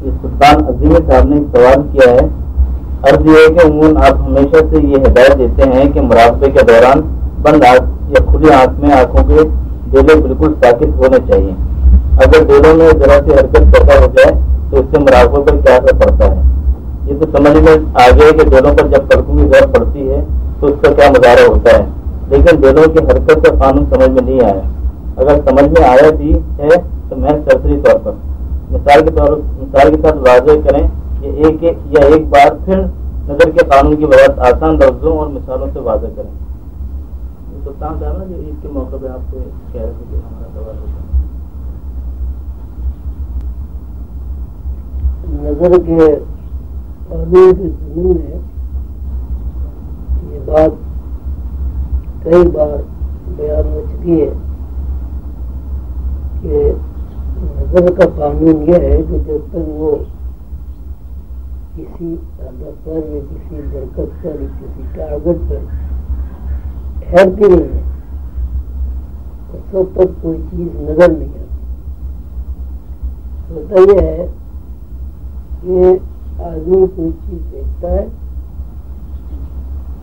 सुल्तान अजीम साहब ने सवाल किया है। अर्ज़ ये है कि उमून आप हमेशा से ये हिदायत देते हैं कि मुराकबे के दौरान बंद आँख या खुली आँख में आँखों के डेले बिल्कुल साकित होने चाहिए। अगर डेलों में जरा सी हरकत पैदा हो जाए तो इससे मुराकबे पर क्या असर पड़ता है? ये तो समझ में आ गया कि डेलों पर जब पलकों की ज़रूरत पड़ती है तो उसका क्या मुजाहरा होता है? लेकिन डेलों की हरकत का कानून समझ में नहीं आया। अगर समझ में आया भी है तो मैं सरसरी तौर पर। मिसाल के तौर मिसाल के साथ वाजे करें कि एक या एक बार फिर नज़र के कानून की वजह आसान लफ्जों और मिसालों से वाजे करें। सुल्तान साहब ना, जो ईद के मौके पर आपसे कह रहे थे कि हमारा सवाल नज़र के कानून बात कई बार बयान हो चुकी है कि नज़र का कानून यह है कि जब तक वो किसी अदा पर या किसी बरकत पर या किसी टारगेट पर ठहरती नहीं है उस वक्त तक कोई चीज़ नज़र नहीं आती। होता यह है कि आदमी कोई चीज़ देखता है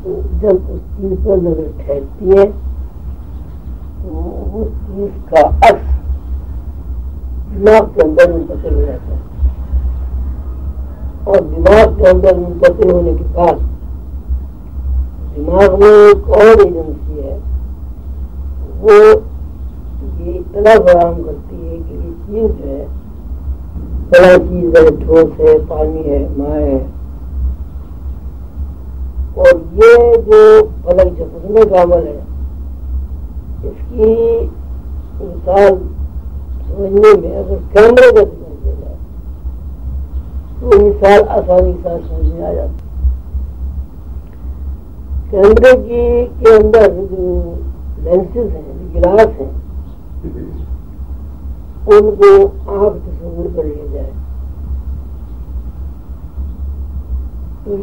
तो जब उस चीज़ पर नज़र ठहरती है तो उस चीज़ का अक्स दिमाग के अंदर मुंतकिल हो जाता है। और दिमाग के अंदर मुंतकिल होने के बाद दिमाग में एक और एजेंसी है, वो ये इतना बराम करती है कि ये चीज़ जो है, बड़ा चीज़ है ठोस है, पानी है माए है। और ये जो पलक झपकने का अमल है, इसकी मिसाल समझने में अगर कैमरे का समझ लिया जाए तो मिसाल आसानी से समझ में आ जाती। कैमरे की, के अंदर जो लेंसेज हैं, जो गिलास हैं, उनको आँख तस्वूर कर लिया जाए। तो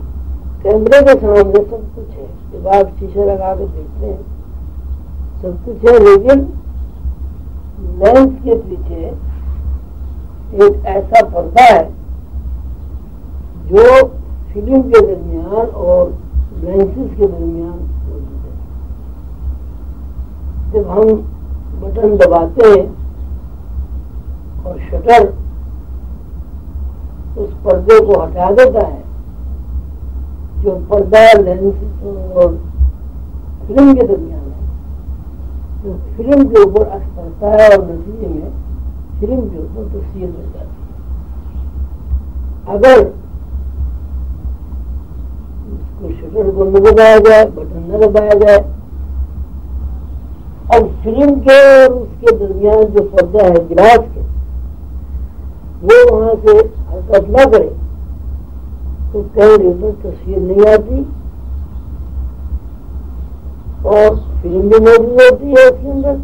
कैमरे के सामने सब कुछ है। जब आप शीशे लगा के देखते हैं। सब कुछ है, लेकिन लेंस के पीछे एक ऐसा पर्दा है जो फ़िल्म के दरमियान और लेंसेज के दरमियान मौजूद है। जब हम बटन दबाते हैं और शटर उस पर्दे को हटा देता है, जो पर्दा लेंस और फ़िल्म के दरमियान तो फ़िल्म के ऊपर असर पड़ता है और नतीजे में फ़िल्म के ऊपर तस्वीर मिल जाती है। अगर उसको शटर को न दबाया जाए, बटन न दबाया जाए, और फ़िल्म के और उसके दरमियान जो पर्दा है, गिलास के, वो वहाँ से हरकत न करे तो कैमरे पर तस्वीर नहीं आती। और फ़िल्म भी मौजूद होती है उसके अंदर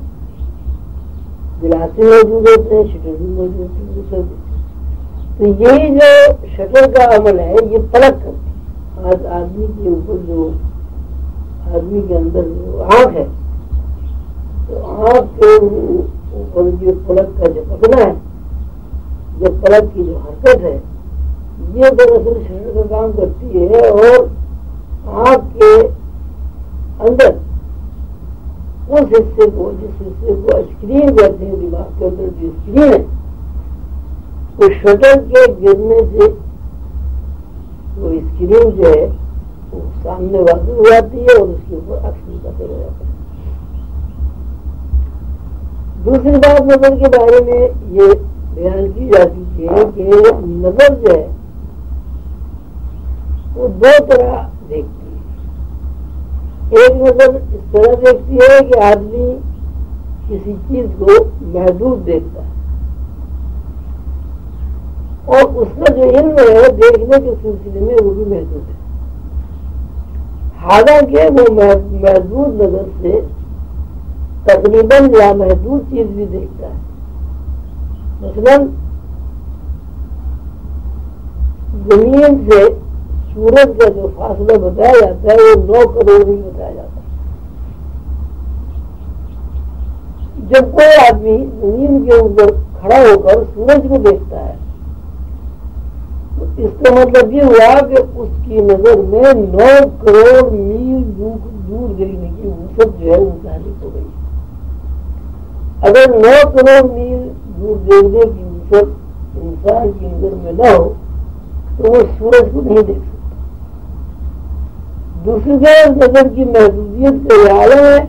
गिलासे मौजूद होते हैं, शटर भी मौजूद होती है तो ये जो शटर का अमल है, ये पलक करती है। आज आदमी के ऊपर जो आदमी के अंदर जो आँख है तो आँख के ऊपर जो पलक का जो पकना है, जो पलक की जो हरकत है, ये दरअसल शटर का काम करती है और आँख के अंदर उस हिस्से को जिस हिस्से को स्क्रीन कहते हैं दिमाग के अंदर जो स्क्रीन है तो शटर के गिरने से वो स्क्रीन जो है वो सामने वादी हो जाती है और उसके ऊपर अक्सर का हो जाता है दूसरी बात नज़र के बारे में ये बयान की जा चुकी है कि नज़र जो है वो दो तरह देखती एक नज़र इस तरह देखती है कि आदमी किसी चीज़ को महदूद देखता है। और उसका जो इल्म है देखने के सिलसिले में वो भी महदूद है। हालाँकि वो महदूद नज़र से तकरीबन या महदूद चीज़ भी देखता है। मसलन, ज़मीन से सूरज का जो फासला बताया जाता है, वो नौ करोड़ ही बताया जाता है। जब कोई आदमी ज़मीन के ऊपर खड़ा होकर सूरज को देखता है तो इसका मतलब ये हुआ कि उसकी नज़र में नौ करोड़ मील दूर गिरने की वसत जो है मुतालिक हो गई। अगर नौ करोड़ मील दूर देखने की वसत इंसान की नज़र में न हो तो वो सूरज को नहीं देख सकता। दूसरी तरफ़ नज़र की महदूदियत का आलम है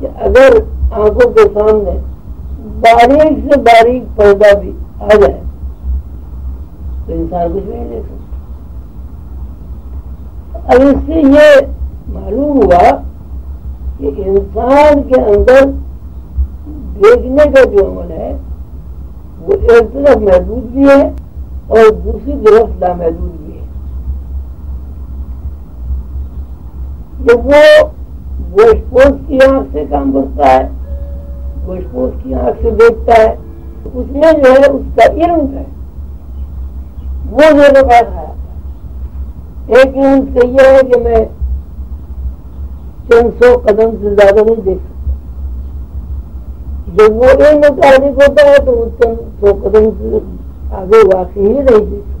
कि अगर आँखों के सामने बारीक से बारीक पर्दा भी आ जाए तो इंसान कुछ नहीं देख सकता। अब इससे ये मालूम हुआ कि इंसान के अंदर देखने का जो अमल है, वो एक तरफ़ महदूद भी है और दूसरी तरफ़ लामहदूद भी जब वो गोशपोज की आँख से काम करता है। गोशपोज की आँख से देखता है। उसमें जो है, उसका इल्म है। वो मेरे पास आया एक यूनिट तो यह है कि मैं चंद सौ कदम से ज़्यादा नहीं देख सकता। जब वो एक मुताबिक होता है तो वो चंद सौ कदम से आगे वाकई ही नहीं देख सकता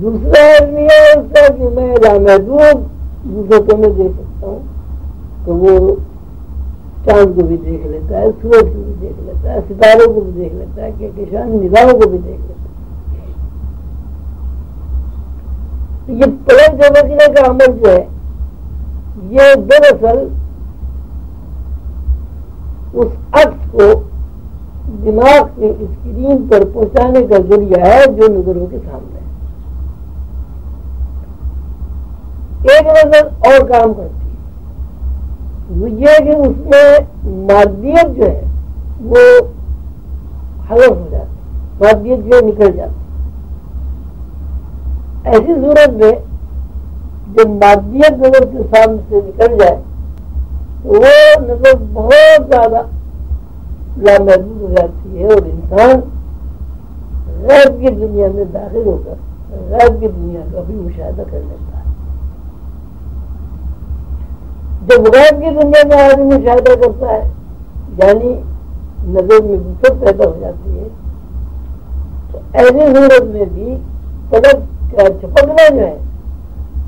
दूसरा आदमी है उसका कि मैं महदूद को मैं देख सकता हूँ तो वो चाँद को भी देख लेता है सूरज को भी देख लेता है सितारों को भी देख लेता है कि किसान निगाहों को भी देख लेता है ये पलक समझने का अमल जो है ये दरअसल उस अक्स को दिमाग के स्क्रीन पर पहुँचाने का ज़रिया है जो नज़रों के सामने है। एक नज़र और काम करती है। ये कि उसमें मादियत जो है, वो हलफ हो जाती है मादियत जो निकल जाती ऐसी सूरत में जब मादियत नज़र के सामने से निकल जाए तो वो नज़र बहुत ज़्यादा लामहदूद हो जाती है और इंसान गैब की दुनिया में दाखिल होकर गैब की दुनिया का भी मुशाह कर लेता है। जब गैब की दुनिया में आदमी मुशाह करता है। यानी नज़र में गुस्सत पैदा हो जाती है। तो ऐसी सूरत में भी तलब चिपकना जो है,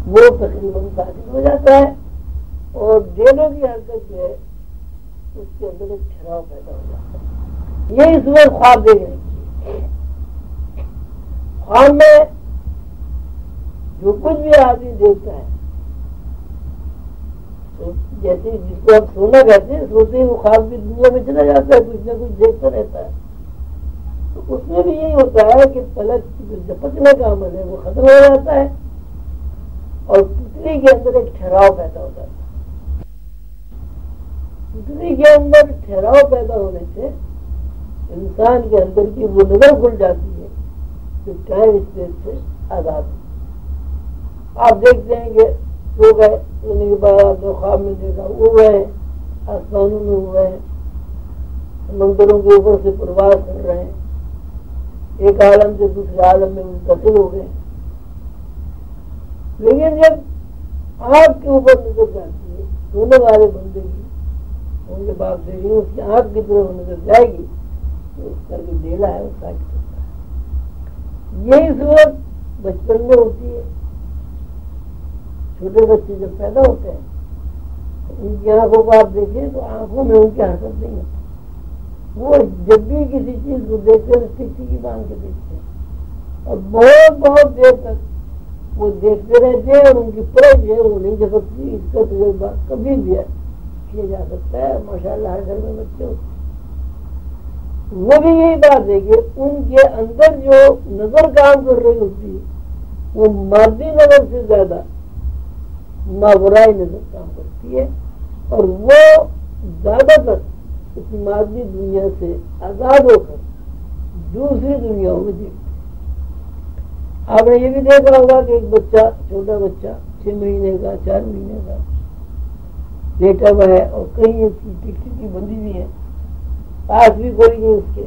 वो तकरीबन तारीफ़ हो जाता है। और डेलों की हरकत जो है, उसके अंदर एक ठहराव पैदा हो जाता है। ये इस सुबह ख्वाब देख रही ख्वाब में जो कुछ भी आदमी देखता है तो जैसे जिसको आप सोना कहते हैं, सोते ही वो ख्वाब भी दुनिया में चला जाता है कुछ ना कुछ देखता रहता है। तो उसमें भी यही होता है कि पलक जो झपकने का अमल है, वो खत्म हो जाता है, और पुतली के अंदर एक ठहराव पैदा हो जाता है। पुतली के अंदर ठहराव पैदा होने से इंसान के अंदर की वो नज़र खुल जाती है जो टाइम स्पेस से आज़ाद आप देखते हैं कि सो गए सोने के बाद जो ख्वाब में देखा, वो गए आसमानों में हुए हैं। समंदरों के ऊपर से प्रवास कर रहे हैं। एक आलम से दूसरे आलम में मुंतकिल हो गए। लेकिन जब आग के ऊपर नज़र जाती है सोने वाले बंदे की, उनके बाप देगी उसकी आग की तरफ़ नज़र जाएगी तो उसका जो डेला है, वो काट सकता है। यही सूरत बचपन में होती है। छोटे बच्चे जब पैदा होते हैं तो उनकी आँखों को आप देखें तो आँखों में उनकी हरकत नहीं होती। वो जब भी किसी चीज़ को देखते हैं टिकटी की बाँध के देखते हैं। और बहुत बहुत देर तक वो देखते रहते हैं और उनकी जो है, वो नहीं झपकती। इसका तजुर्बा कभी भी किया जा सकता है। माशाल्लाह, हर घर में बच्चे होते वो भी यही बात है कि उनके अंदर जो नज़र काम कर रही होती है, वो मादी नज़र से ज़्यादा मावराई नज़र काम करती है, और वो ज़्यादातर इस मादी दुनिया से आज़ाद होकर दूसरी दुनियाओं में देखते आपने ये भी देखा होगा कि एक बच्चा, छोटा बच्चा, छह महीने का, चार महीने का लेटा हुआ है, और कहीं उसकी टिकटी की बंदी भी है। पास भी कोई नहीं उसके।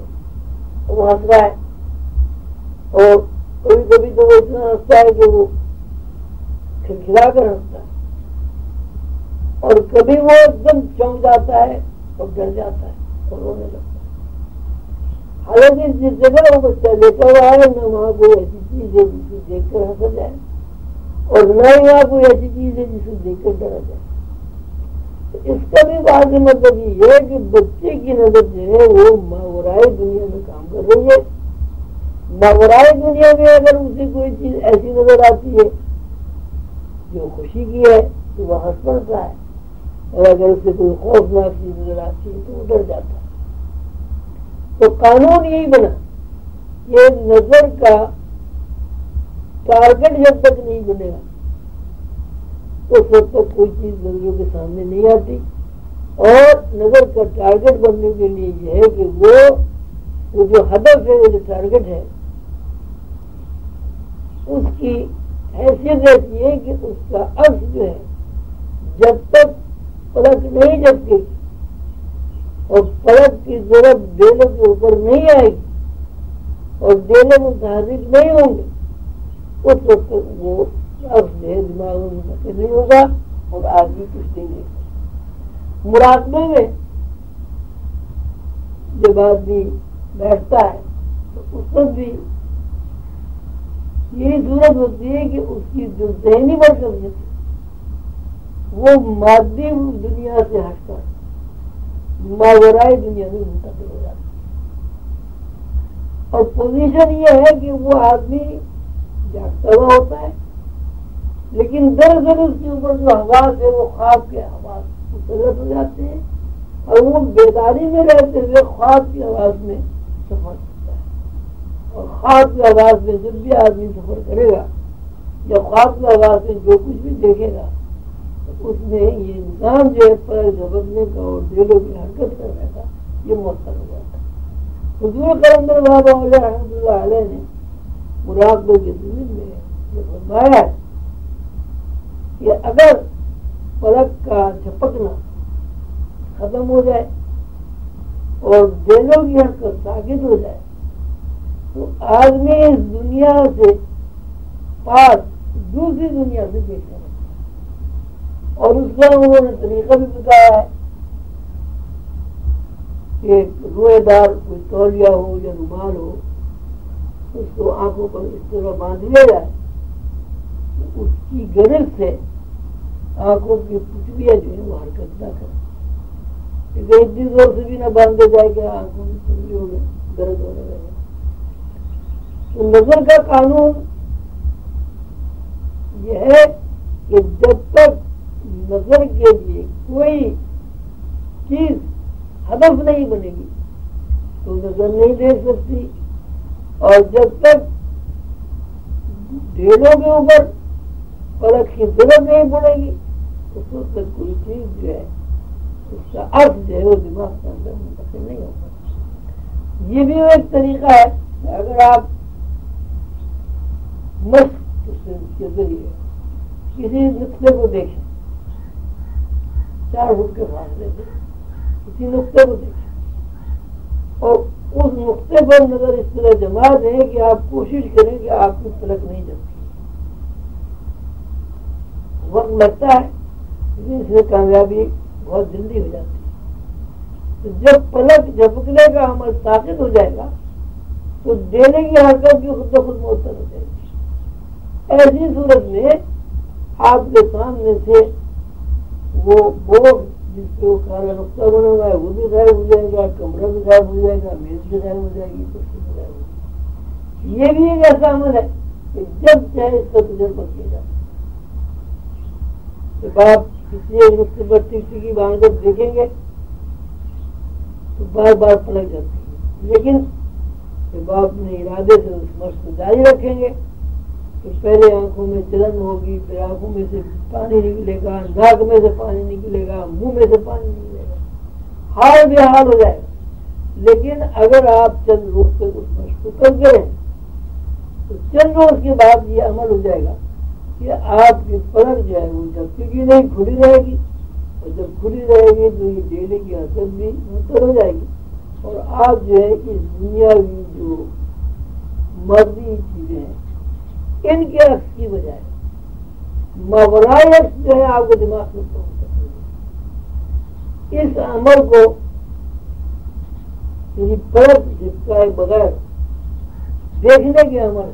वो हंस रहा है। और कभी कभी तो वो इतना हंसता है कि वो खिलखिला कर हंसता है। और कभी वो एकदम चौंक जाता है और डर जाता है और रोने लगता है। हालाँकि जिस जगह वो बच्चा लेटा हुआ है, न वहाँ कोई ऐसी चीज़ है जिसे देखकर हंसा जाए और न ही वहाँ कोई ऐसी चीज़ है जिसे देखकर डरा जाए। तो इसका भी बात मतलब ये है कि बच्चे की नज़र जो है वो मावराई दुनिया में काम कर रही है। मावराई दुनिया में अगर उसे कोई चीज़ ऐसी नज़र आती है जो खुशी की है तो वह हंस पड़ता है। और अगर उसे कोई खौफनाक चीज़ नज़र आती है तो वो डर जाता है। तो कानून यही बना। ये नज़र का टारगेट जब तक नहीं बनेगा तो तब तक कोई चीज़ नज़रों के सामने नहीं आती। और नज़र का टारगेट बनने के लिए यह है कि वो वो जो हदफ है, वो जो टारगेट है, उसकी हैसियत रहती है कि उसका अर्थ जो है, जब तक पलक नहीं झपकेगी और पलक की ज़रूरत डेले के ऊपर नहीं आएगी और डेले मुताबिक नहीं होंगे, उस वक्त वो है दिमाग में नहीं होगा और आदमी कुछ नहीं देगा मुरादमे में जब आदमी बैठता है तो उस वक्त भी यही ज़रूरत होती है कि उसकी जो जहनी है वो मादी दुनिया से हटकर मावराई दुनिया में मुंतकिल हो जाती और पोजीशन ये है कि वो आदमी जागता हुआ होता है, लेकिन दरअसल उसके ऊपर जो आवाज़ है, वो ख्वाब के आवाज़ मुसलत हो जाते हैं और वो बेदारी में रहते हुए ख्वाब की आवाज़ में सफ़र करता है। और ख्वाब की आवाज़ में जब भी आदमी सफ़र करेगा या ख्वाब की आवाज़ में जो कुछ भी देखेगा उसमें ये इंसान जो है पर झपकने का और दिलों की हरकत करने का ये मौसम हो है हजूर करमदर बाबा रहमतुल्लाह ने मुराकबे की ज़मीन में ये फरमाया कि अगर पलक का झपकना खत्म हो जाए और दिलों की हरकत साकित हो जाए तो आदमी इस दुनिया से, पास दूसरी दुनिया से देखने और उसका उन्होंने तरीका भी बताया है कि रोएदार, कोई तौलिया हो या रुमाल हो, उसको आँखों पर इस तरह बाँध लिया जाए तो उसकी गरज से आँखों की पुतलियाँ जो है वो हरकत ना करें। इतनी ज़ोर से भी ना बांधे जाए कि आँखों की पुतलियों में दर्द होने लगे तो नज़र का कानून यह है कि जब तक नज़र के लिए कोई चीज़ हदफ नहीं बनेगी। तो नज़र नहीं देख सकती। और जब तक ढेरों के ऊपर पलक की ज़रूरत नहीं पड़ेगी तो तक कोई चीज़ जो है, उसका अर्थ जो है वो दिमाग के अंदर मुंतकिल नहीं होगा। ये भी एक तरीका है अगर आप मस्त के ज़रिए किसी नुस्खे को देखें चार फुट के फासले से किसी नुकते को देखें। और उस नुकते पर नज़र इस तरह जमा दें कि आप कोशिश करें कि आपकी पलक नहीं जमती वक्त लगता है, लेकिन इसमें कामयाबी बहुत जल्दी हो जाती है। तो जब पलक झपकने का अमल ताकत हो जाएगा तो देने की हरकत भी खुद ब खुद मुतर हो जाएगी। ऐसी सूरत में आपके सामने से वो बोर्ड जिसके वो काला नुकता बना हुआ है, वो भी गायब हो जाएगा, कमरा भी गायब हो जाएगा, मेज भी गायब हो जाएगी, कुर्सी भी गायब हो ये भी एक ऐसा अमल है कि जब चाहे इसका तजर्बा किया जाता जब आप किसी एक नुकते पर टिकटिकी बाँध कर देखेंगे तो बार बार पलक जाती है। लेकिन जब आप अपने इरादे से उस मर्श को जारी रखेंगे तो पहले आँखों में जलन होगी, फिर आँखों में से पानी निकलेगा नाक में से पानी निकलेगा, मुँह में से पानी निकलेगा। हाल बेहाल हो जाएगा। लेकिन अगर आप चंद रोज तक उस मशक कर करें तो चंद रोज के बाद ये अमल हो जाएगा कि आपकी पलक जो है वो जब तक नहीं, खुली रहेगी। और जब खुली रहेगी तो ये डेली की हरकत भी मुतर हो जाएगी। और आप जो है इस दुनियावी जो मर्ज़ी इनके अक्स की बजाय मवराय अक्स जो है आपको दिमाग में पहुँच इस अमल को पलक झिटकाए बगैर देखने के अमर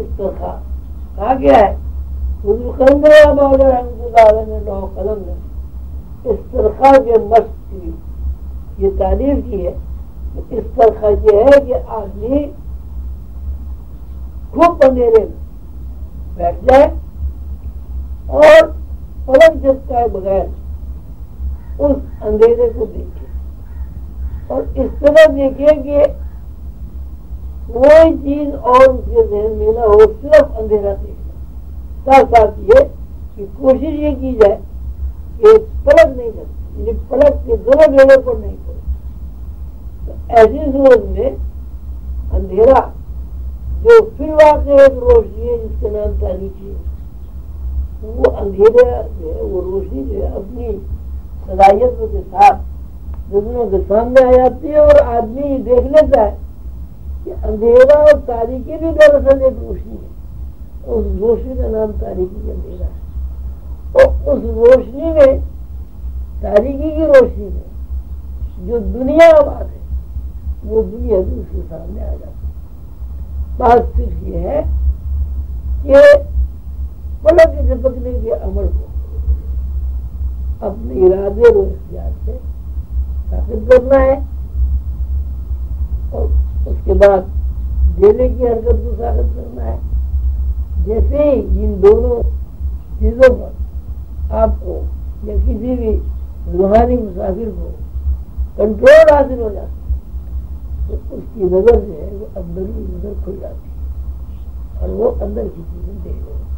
इस तरह कहा गया है इस तरह के मस्त की ये तारीफ़ की है इस तरह ये है कि आदमी अंधेरे में बैठ जाए और पलक झटकाए बगैर उस अंधेरे को देखे। और इस तरह देखे कि कोई चीज़ और उसके जहन में ना हो, सिर्फ़ अंधेरा देखना साथ साथ ये कि कोशिश ये की जाए कि पलक नहीं यानी पलक के दोनों जगह पर नहीं पड़े। तो ऐसी सूरत में अंधेरा जो फिर वाकई एक रोशनी है जिसका नाम तारीखी है। वो अंधेरा जो है, वो रोशनी जो है अपनी सलाहियतों के साथ दुनिया के सामने आ जाती है और आदमी देख लेता है कि अंधेरा और तारीखी भी दरअसल एक रोशनी है। उस रोशनी का नाम तारीखी अंधेरा है। और उस रोशनी में तारीखी की रोशनी में जो दुनिया बात है, वो दुनिया भी उसके सामने आ जाती है। बात सिर्फ़ ये है कि पलक झपकने के अमल को अपने इरादे और इख्तियार से स्थापित करना है और उसके बाद देने की हरकत को साबित करना है। जैसे ही इन दोनों चीज़ों पर आपको या किसी भी रूहानी मुसाफिर को कंट्रोल हासिल हो जाता है तो उसकी नज़र जो है वो अंदर ही नज़र खुल जाती है और वो अंदर की चीज़ें देख लेगा